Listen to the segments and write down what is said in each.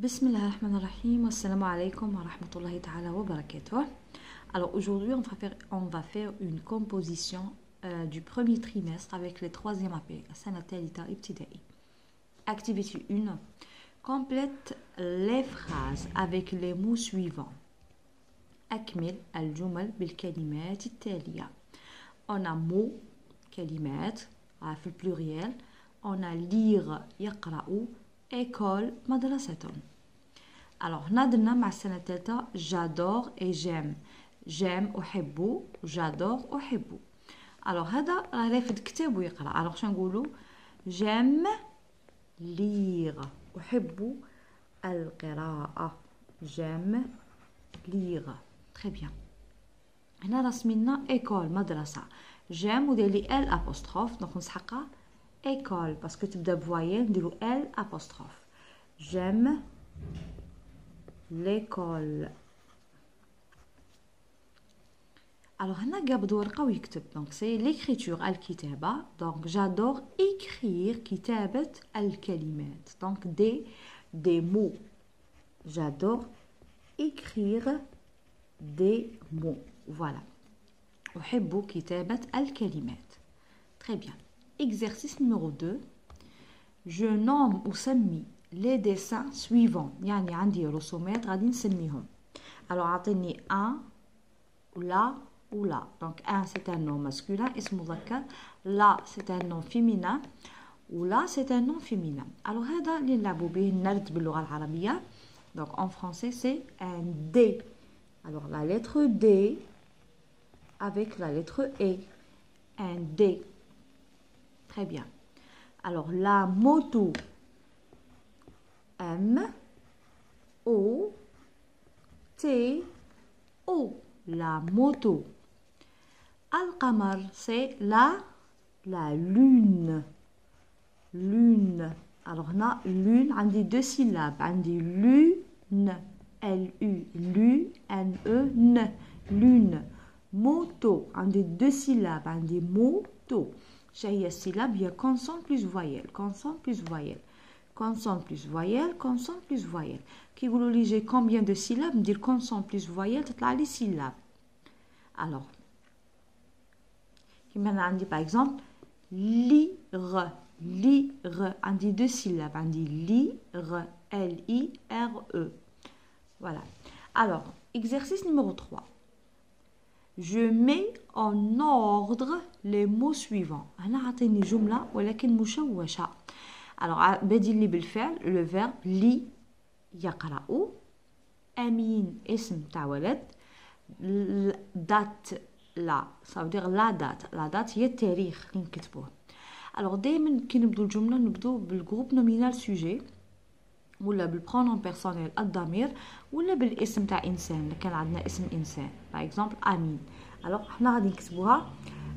Bismillah ar-Rahman ar-Rahim, assalamu alaikum wa rahmatullahi ta'ala wa barakatuh. Alors aujourd'hui, on va faire, on va faire une composition euh, du premier trimestre avec les troisième AP, Sanatalita Ibtida'i. Activité 1. Complète les phrases avec les mots suivants. أكمل الجمل بالكلمات التالية. On a mot, كلمات, في البلوريال. On a lire, يقرأ, ايكول مدرستهم الوغ هنا درنا مع السنة الثالثة j'adore et j'aime. J'aime احبو j'adore احبو الوغ هذا راه رافد كتاب ويقرا الوغ شنو نقولو جام ليغ احب القراءه جام ليغ تري بيان هنا رسمي ايكول مدرسه جام ودير لي ال ابوستروف دونك نسحقها école parce que tu dois voyer de L apostrophe. J'aime l'école. Alors, on gabdo Donc, c'est l'écriture al-kitaba. Donc, j'adore écrire kitabat al-kalimat. Donc, des, des mots. J'adore écrire des mots. Voilà. Très bien. Exercice numéro 2. Je nomme ou سمي les dessins suivants يعني عندي رسومات غادي نسميهم alors عطيني un ولا ولا donc un c'est un nom masculin اسم مذكر لا c'est un nom féminin ولا c'est un nom féminin alors هذا اللي نلعبوا به النرد باللغه العربيه donc en français c'est un D alors la lettre D avec la lettre E un D Très bien. Alors, la moto. M, O, T, O. La moto. Al-Qamar, c'est la, la lune. Lune. Alors, on a lune, on dit deux syllabes. On dit lune. L-U, lune, N-E, N. Lune. Moto, on dit deux syllabes. On dit moto هي السيلاب هي consonne plus voyelle consonne plus voyelle consonne plus voyelle consonne plus voyelle كيقولوا لي j'ai combien de syllabes ندير consonne plus voyelle تطلع لي syllabe alors كيما هنا عندي par exemple lire lire عندي deux syllabes عندي lire L I R E voilà alors exercice numéro 3 je mets en ordre les mots suivants. هنا عطيني جملة ولكن مشوشة. Alors بديل لي بالفعل لو فيرب لي يقرأ. أمين اسم تاع ولد. دات لا. صافدير لا دات لا دات هي التاريخ اللي نكتبوه. الوغ دائما كي نبدو الجملة نبدو بالجروب نومينال سوجي ولا بالبرونون بيرسونيل الضمير ولا بالاسم تاع إنسان. كان عندنا اسم إنسان. باغ اكزومبل أمين. الوغ حنا غادي نكتبوها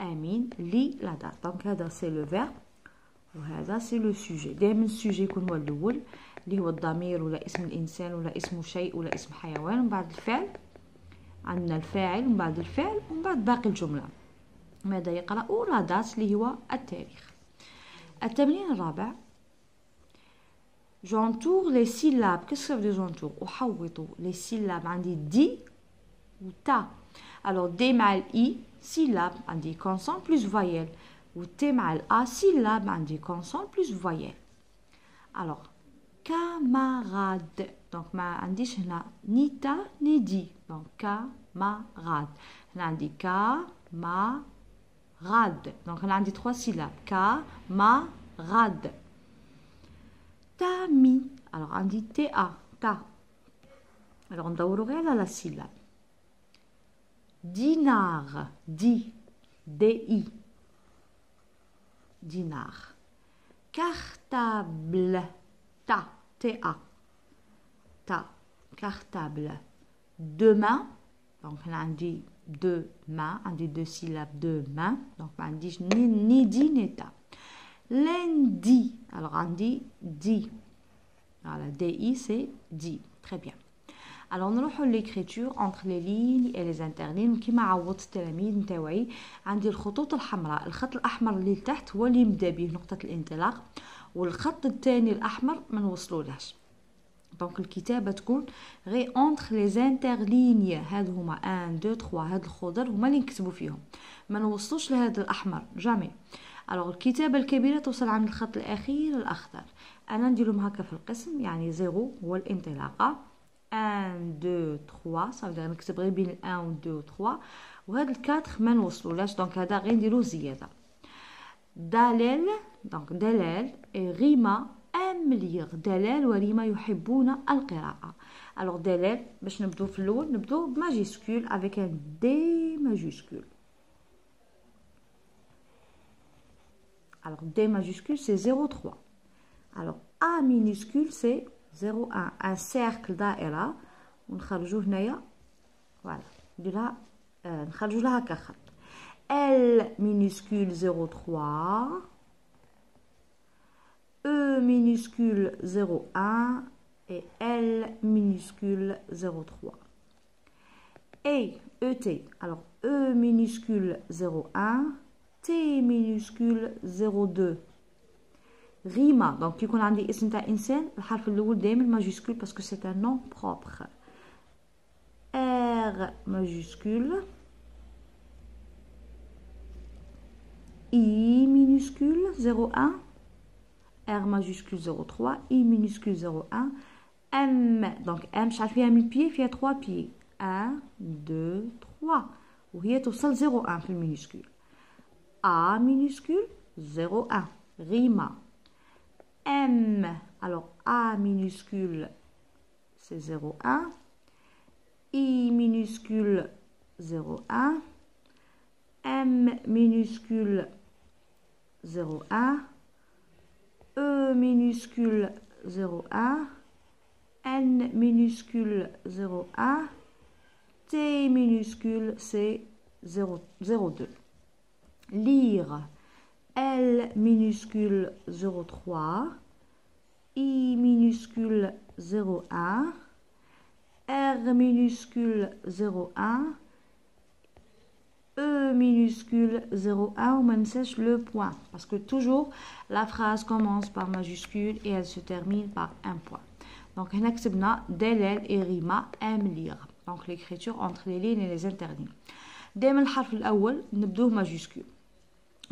امين لي لا دات دونك هذا سي لو فيرب وهذا سي لو سوجي دائما السوجي يكون هو الأول اللي هو الضمير ولا اسم الانسان ولا اسم شيء ولا اسم حيوان ومن بعد الفعل عندنا الفاعل ومن بعد الفعل ومن بعد باقي الجمله ماذا يقرا لا دات اللي هو التاريخ التمرين الرابع جونتور لي سيلاب كيس دي جونتور احوط لي سيلاب عندي دي و Alors D mal I, syllabe indique consonne plus voyelle. Ou T mal A, syllabe indique consonne plus voyelle. Alors, camarade. Donc, ma indique ni ta ni di. Donc, camarade. On indique camarade. Donc, on dit trois syllabes. Camarade. Tami. Alors, on dit ta. Ta. Alors, on doit à la syllabe. Dinar, di, di, dinar. Cartable, ta, ta, ta, cartable. Demain, donc là on dit deux on dit deux syllabes, demain. Donc on dit ni, ni di ta. Lundi, alors on dit di. Voilà, di c'est di, très bien. Alors نروحوا l'écriture entre les lignes et les interlignes كيما عوضت التلاميذ نتاوعي عندي الخطوط الحمراء الخط الاحمر اللي تحت هو اللي يبدا به نقطه الانطلاق والخط الثاني الاحمر ما نوصلولهاش دونك الكتابه تكون غير اونتر لي زانترليني هادو هما 1 2 3 هاد الخضر هما اللي نكتبوا فيهم ما نوصلوش لهذا الاحمر جامي الوغ الكتابه الكبيره توصل عند الخط الاخير الاخضر أنا نديرهم هكا في القسم يعني زيرو هو الانطلاقه 1, 2, 3, ça veut dire que c'est brébille 1, 2, 3, ou 4, mais nous sommes là, donc il n'y a rien d'illusion. D'alèle, donc d'alèle, et rima, aime lire. Ou rima, il y a une altera. Alors d'alèle, je ne veux pas de flot, majuscule avec un D majuscule. Alors D majuscule, c'est 0, 3. Alors A minuscule, c'est... 0 1 ان سيركل دائره ونخرجو هنايا. فوالا. نديرها آه نخرجو لها هكا خط ال minuscule 0 3 E minuscule 01 et L minuscule 03. Et ET. Alors E minuscule 01, T minuscule 02. ريما دونك كي يكون عندي اسم تاع انسان الحرف الاول دائما ماجيسكول باسكو سي ان نون بروبر ار ماجيسكول I minuscule 0,1, R majuscule 0,3, I minuscule 0,1, M, donc M شحال فيها من pieds فيها 3 pieds 1 2 3 وهي توصل 0,1 في المينuscule A minuscule 0,1 rima M. Alors A minuscule c'est 0,1 I minuscule 0,1 M minuscule 0,1 E minuscule 0,1 N minuscule 0,1 T minuscule c'est 0,2 lire L minuscule 0,3, I minuscule 0,1, R minuscule 0,1, E minuscule 0,1, on sèche le point. Parce que toujours, la phrase commence par majuscule et elle se termine par un point. Donc, on accepte et rima, aime lire. Donc, l'écriture entre les lignes et les interdits. Dès le majuscule.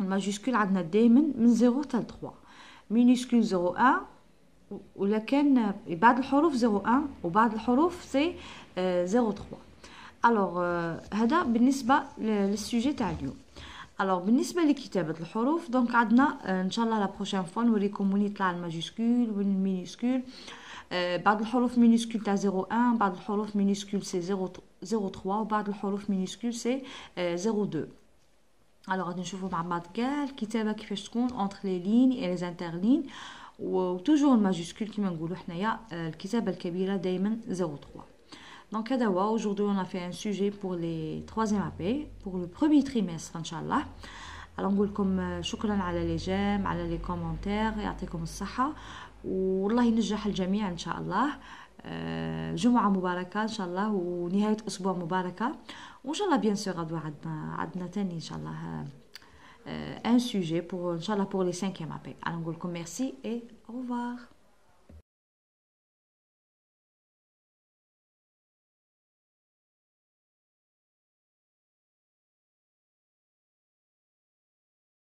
الماجيسكول عندنا دائما من 0 حتى 3 مينيسكول 01 ولا كان بعد الحروف 01 وبعد الحروف سي 03 الوغ هذا بالنسبة للسوجي تاع اليوم الوغ بالنسبة لكتابة الحروف دونك عندنا ان شاء الله لا بروشين فوا نوريكم وين يطلع الماجيسكول وين المينيسكول بعض الحروف مينيسكول تاع 01 بعض الحروف مينيسكول سي 03 وبعض الحروف مينيسكول سي 02 الوغ غادي نشوفوا مع بعض كاع الكتابه كيفاش تكون اونتر لي لين اي لي انترلين وتوجور الماجيسكول كيما نقولوا حنايا الكتابه الكبيره دائما 03 Donc, aujourd'hui, on a fait un sujet pour les troisième AP, pour le premier trimestre, Inch'Allah. Alors, نقول لكم شكرا على لي جيم على لي كومونتير يعطيكم الصحة والله ينجح الجميع إن شاء الله جمعة مباركة إن شاء الله ونهاية أسبوع مباركة وإن شاء الله بيان سور غدوة عندنا عندنا تاني إن شاء الله un sujet pour إن شاء الله pour les cinquième AP. Alors نقول لكم merci et au revoir.